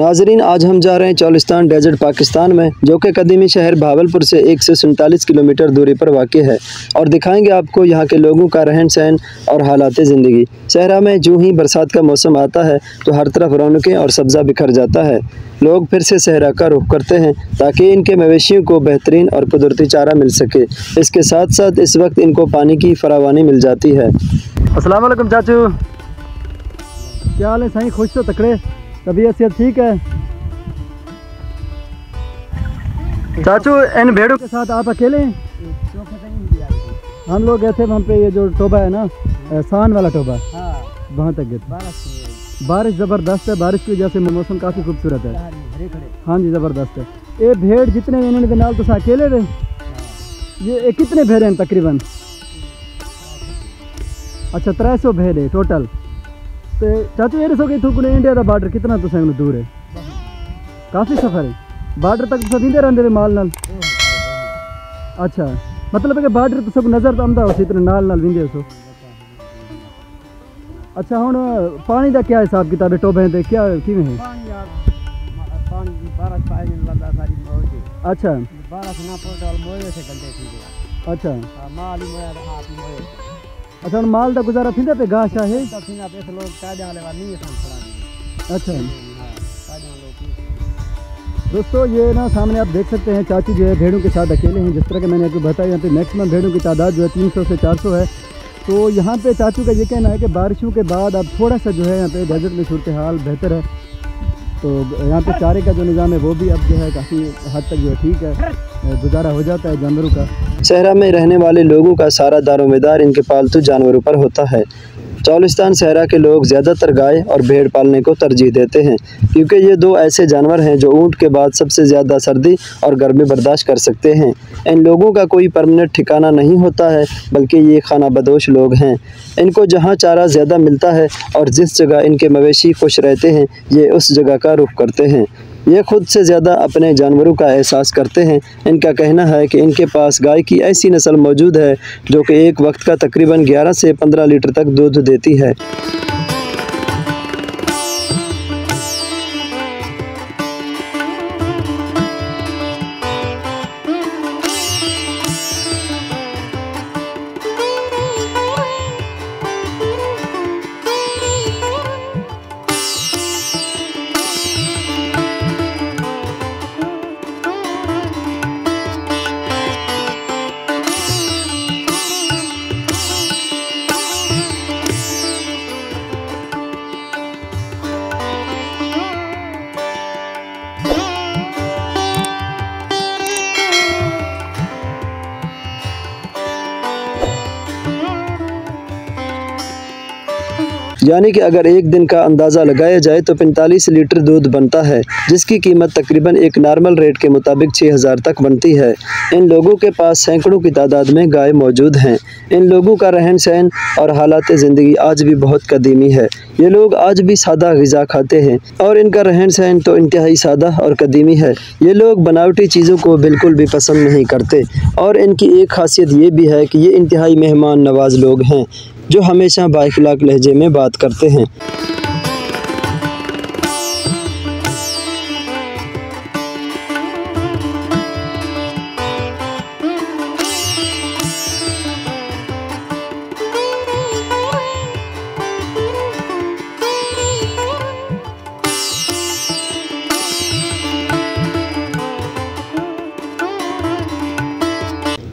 नाजरीन आज हम जा रहे हैं चौलिस्तान डेजर्ट पाकिस्तान में जो कि कदीमी शहर भावलपुर से एक किलोमीटर दूरी पर वाक़ है। और दिखाएँगे आपको यहाँ के लोगों का रहन सहन और हालात ज़िंदगी। सहरा में जो ही बरसात का मौसम आता है तो हर तरफ़ रौनकें और सब्ज़ा बिखर जाता है। लोग फिर से सहरा का रुख करते हैं ताकि इनके मवेशियों को बेहतरीन और कुदरती चारा मिल सके। इसके साथ साथ इस वक्त इनको पानी की फरावानी मिल जाती है। असलम चाचू। क्या हाल है? सही खुश तो तकड़े? तबीयत सेहत ठीक है? चाचू इन भेड़ों के साथ आप अकेले हैं? हम लोग गए थे वहाँ पे ये जो टोबा है ना अ, सान वाला टोबा। हाँ। वहाँ तक गए थे। बारिश ज़बरदस्त है बारिश की वजह से मौसम काफ़ी खूबसूरत है। हाँ जी ज़बरदस्त है। ये भेड़ जितने इन्होंने नाल तो अकेले रहे ये ये कितने भेड़े हैं तकरीबन? अच्छा त्रै सौ भेड़ टोटल तो चाचू ये दसो कि इंडिया का बार्डर कितना तुसें दूर है? काफ़ी सफ़र है। बार्डर तक तुस दींदे रहंदे वे माल नाल अच्छा मतलब है कि बार्डर तो सब नज़र तो आंदा उसी इतने नाल नाल विंदे सो। अच्छा हुन पानी का क्या हिसाब किताब है? टोबे ते क्या है? अच्छा। अच्छा। अच्छा माल का गुजारा थींदा पे घास आहे? अच्छा। दोस्तों ये ना सामने आप देख सकते हैं चाची जो है भेड़ों के साथ अकेले हैं जिस तरह के मैंने आपको बताया यहाँ पे मैक्सिमम भेड़ों की तादाद जो है तीन सौ से चार सौ है। तो यहाँ पे चाचू का ये कहना है कि बारिशों के बाद अब थोड़ा सा जो है यहाँ पे डेजर्ट में सूरत हाल बेहतर है। तो यहाँ पे चारे का जो निज़ाम है वो भी अब जो है काफ़ी हद तक जो है ठीक है गुजारा हो जाता है जानवरों का। सहरा में रहने वाले लोगों का सारा दारोमदार इनके पालतू जानवरों पर होता है। चौलिस्तान सहरा के लोग ज़्यादातर गाय और भेड़ पालने को तरजीह देते हैं, क्योंकि ये दो ऐसे जानवर हैं जो ऊँट के बाद सबसे ज़्यादा सर्दी और गर्मी बर्दाश्त कर सकते हैं। इन लोगों का कोई परमानेंट ठिकाना नहीं होता है, बल्कि ये खाना बदोश लोग हैं। इनको जहाँ चारा ज़्यादा मिलता है और जिस जगह इनके मवेशी खुश रहते हैं, ये उस जगह का रुख करते हैं। ये खुद से ज़्यादा अपने जानवरों का एहसास करते हैं। इनका कहना है कि इनके पास गाय की ऐसी नस्ल मौजूद है जो कि एक वक्त का तकरीबन 11 से 15 लीटर तक दूध देती है। यानी कि अगर एक दिन का अंदाज़ा लगाया जाए तो 45 लीटर दूध बनता है, जिसकी कीमत तकरीबन एक नॉर्मल रेट के मुताबिक 6000 तक बनती है। इन लोगों के पास सैकड़ों की तादाद में गाय मौजूद हैं। इन लोगों का रहन सहन और हालात ज़िंदगी आज भी बहुत कदीमी है। ये लोग आज भी सादा गज़ा खाते हैं और इनका रहन सहन तो इंतहाई सादा और कदीमी है। ये लोग बनावटी चीज़ों को बिल्कुल भी पसंद नहीं करते और इनकी एक खासियत ये भी है कि ये इंतहाई मेहमान नवाज़ लोग हैं। जो हमेशा बाइखलाक लहजे में बात करते हैं।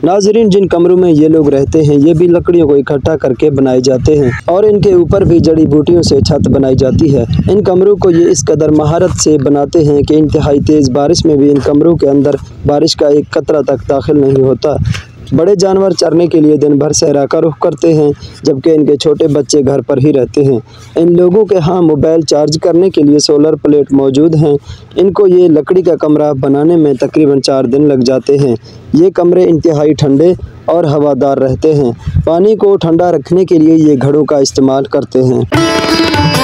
नाजरीन, जिन कमरों में ये लोग रहते हैं, ये भी लकड़ियों को इकट्ठा करके बनाए जाते हैं और इनके ऊपर भी जड़ी बूटियों से छत बनाई जाती है। इन कमरों को ये इस कदर महारत से बनाते हैं कि इंतहाई तेज़ बारिश में भी इन कमरों के अंदर बारिश का एक कतरा तक दाखिल नहीं होता। बड़े जानवर चरने के लिए दिन भर सहरा का रुख करते हैं, जबकि इनके छोटे बच्चे घर पर ही रहते हैं। इन लोगों के यहाँ मोबाइल चार्ज करने के लिए सोलर प्लेट मौजूद हैं। इनको ये लकड़ी का कमरा बनाने में तकरीबन चार दिन लग जाते हैं। ये कमरे इंतहाई ठंडे और हवादार रहते हैं। पानी को ठंडा रखने के लिए ये घड़ों का इस्तेमाल करते हैं।